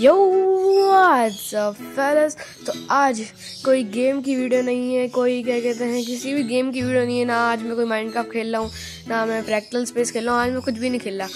यो फेलस तो आज कोई गेम की वीडियो नहीं है, कोई क्या कहते हैं, किसी भी गेम की वीडियो नहीं है, ना आज मैं कोई माइंड काफ खेल रहा हूँ, ना मैं प्रैक्टिकल स्पेस खेल रहा हूँ, आज मैं कुछ भी नहीं खेल रहा।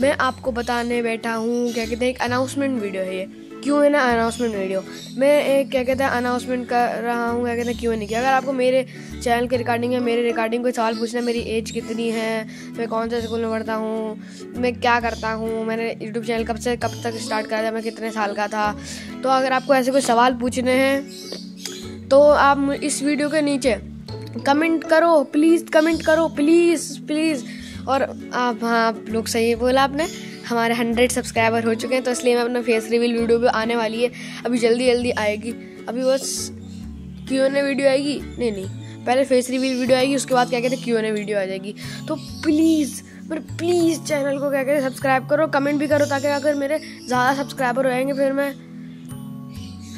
मैं आपको बताने बैठा हूँ, क्या कहते हैं, एक अनाउंसमेंट वीडियो है ये। क्यों है ना अनाउंसमेंट वीडियो मैं एक क्या कहते हैं अनाउंसमेंट कर रहा हूँ, क्या कहते हैं, क्यों नहीं किया? अगर आपको मेरे चैनल के रिकॉर्डिंग है मेरे रिकॉर्डिंग को सवाल पूछना मेरी एज कितनी है, मैं कौन से स्कूल में पढ़ता हूँ, मैं क्या करता हूँ, मैंने यूट्यूब चैनल कब से कब तक स्टार्ट करा था, मैं कितने साल का था? तो अगर आपको ऐसे कोई सवाल पूछने हैं तो आप इस वीडियो के नीचे कमेंट करो प्लीज़ कमेंट करो प्लीज़ प्लीज़ और आप हाँ आप लोग सही बोला आपने। हमारे हंड्रेड सब्सक्राइबर हो चुके हैं तो इसलिए मैं अपना फेस रिवील वीडियो भी आने वाली है। अभी जल्दी जल्दी आएगी। अभी बस क्यों ने वीडियो आएगी? नहीं नहीं। पहले फेस रिवील वीडियो आएगी, उसके बाद क्या कहते हैं क्यों ने वीडियो आ जाएगी। तो प्लीज़ मेरे प्लीज़ चैनल को क्या कहते हैं सब्सक्राइब करो कमेंट भी करो, ताकि अगर मेरे ज़्यादा सब्सक्राइबर हो जाएँगे फिर मैं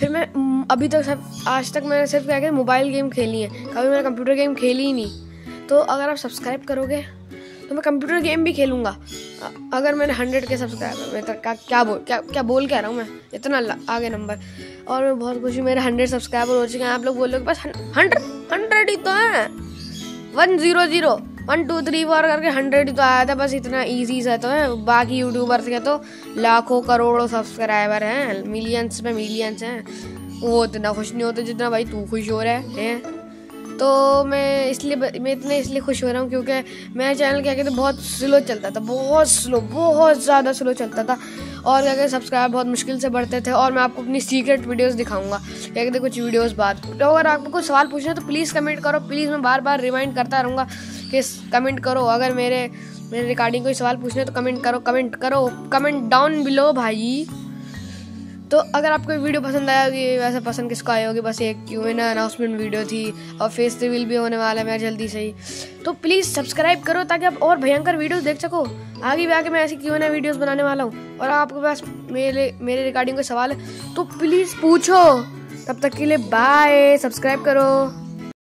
फिर मैं अभी तक सब, आज तक मैंने सिर्फ़ क्या कहते मोबाइल गेम खेली है। कभी मैंने कंप्यूटर गेम खेली ही नहीं। तो अगर आप सब्सक्राइब करोगे तो मैं कंप्यूटर गेम भी खेलूँगा। अगर मैंने हंड्रेड के सब्सक्राइबर, में तो क्या क्या बोल, क्या क्या बोल कह रहा हूँ मैं? इतना आगे नंबर। और मैं बहुत खुशी मेरे हंड्रेड सब्सक्राइबर हो चुके हैं। आप लोग बोल रहे बस हंड्रेड हंड्रेड ही तो है। One zero zero, one two three four करके हंड्रेड ही तो आया था। बस इतना ईजी सा तो है। बाकी यूट्यूबर्स के तो लाखों करोड़ों सब्सक्राइबर हैं। मिलियंस में मिलियंस हैं। वो इतना खुश नहीं होते जितना भाई तू खुश हो रहा है? तो मैं इसलिए मैं इतने इसलिए खुश हो रहा हूँ क्योंकि मेरा चैनल क्या कहते बहुत स्लो चलता था, बहुत स्लो बहुत ज़्यादा स्लो चलता था। और क्या कहते सब्सक्राइब बहुत मुश्किल से बढ़ते थे और मैं आपको अपनी सीक्रेट वीडियोस दिखाऊँगा। क्या कहते कुछ वीडियोस बाद। तो अगर आपको कुछ सवाल पूछना है तो प्लीज़ कमेंट करो प्लीज़ मैं बार बार रिमाइंड करता रहूँगा कि कमेंट करो। अगर मेरे मेरे रिकॉर्डिंग कोई सवाल पूछना है तो कमेंट करो कमेंट करो कमेंट डाउन बिलो भाई। तो अगर आपको वीडियो पसंद आया होगी, वैसे पसंद किसको आई होगी, बस एक क्यों ना अनाउंसमेंट वीडियो थी और फेस रिवील भी होने वाला है मैं जल्दी से ही। तो प्लीज़ सब्सक्राइब करो ताकि आप और भयंकर वीडियोस देख सको। आगे भी आके मैं ऐसी क्यों ना वीडियोस बनाने वाला हूँ और आपके पास मेरे मेरे रिकॉर्डिंग का सवाल है तो प्लीज़ पूछो। तब तक के लिए बाय सब्सक्राइब करो।